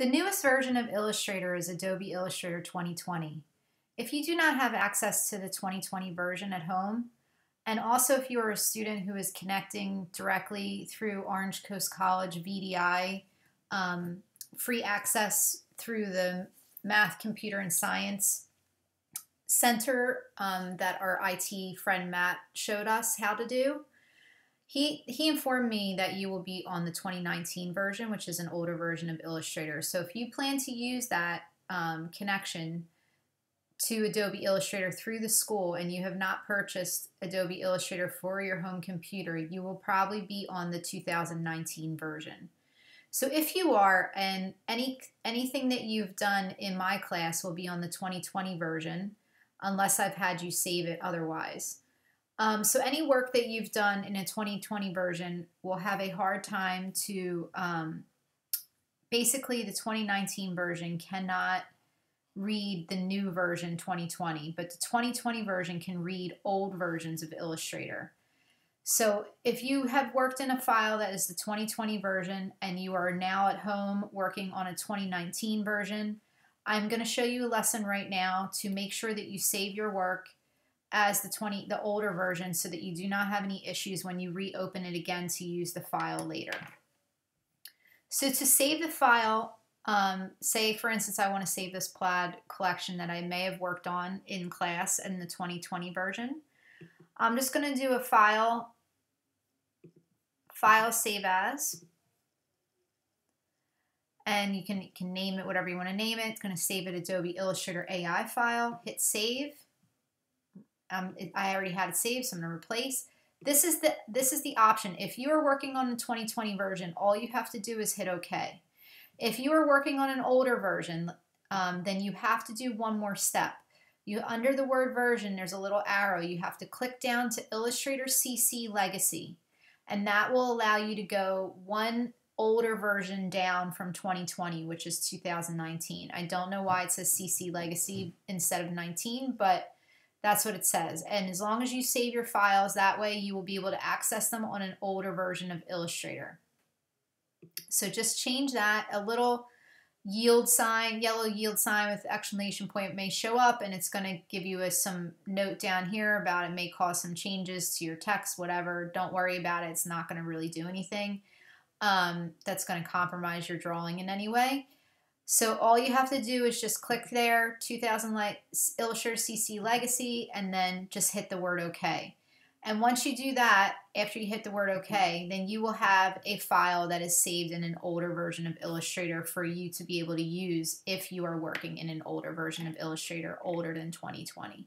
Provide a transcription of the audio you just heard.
The newest version of Illustrator is Adobe Illustrator 2020. If you do not have access to the 2020 version at home, and also if you are a student who is connecting directly through Orange Coast College VDI, um, free access through the Math, Computer, and Science Center um, that our IT friend Matt showed us how to do, he he informed me that you will be on the 2019 version, which is an older version of Illustrator. So if you plan to use that um, connection to Adobe Illustrator through the school and you have not purchased Adobe Illustrator for your home computer, you will probably be on the 2019 version. So if you are, and any anything that you've done in my class will be on the 2020 version, unless I've had you save it otherwise. Um, so any work that you've done in a 2020 version will have a hard time to, um, basically the 2019 version cannot read the new version 2020, but the 2020 version can read old versions of Illustrator. So if you have worked in a file that is the 2020 version and you are now at home working on a 2019 version, I'm going to show you a lesson right now to make sure that you save your work as the 20 the older version so that you do not have any issues when you reopen it again to use the file later. So to save the file, um, say for instance I want to save this plaid collection that I may have worked on in class in the 2020 version. I'm just going to do a file, file save as, and you can, you can name it whatever you want to name it. It's going to save it Adobe Illustrator AI file, hit save, um, I already had it saved, so I'm going to replace. This is the this is the option. If you are working on the 2020 version, all you have to do is hit OK. If you are working on an older version, um, then you have to do one more step. You under the word version, there's a little arrow. You have to click down to Illustrator CC Legacy, and that will allow you to go one older version down from 2020, which is 2019. I don't know why it says CC Legacy instead of 19, but that's what it says. And as long as you save your files, that way you will be able to access them on an older version of Illustrator. So just change that. A little yield sign, yellow yield sign with exclamation point may show up and it's going to give you a, some note down here about it may cause some changes to your text, whatever. Don't worry about it. It's not going to really do anything um, that's going to compromise your drawing in any way. So all you have to do is just click there, 2000 like Illustrator CC Legacy, and then just hit the word OK. And once you do that, after you hit the word OK, then you will have a file that is saved in an older version of Illustrator for you to be able to use if you are working in an older version of Illustrator, older than 2020.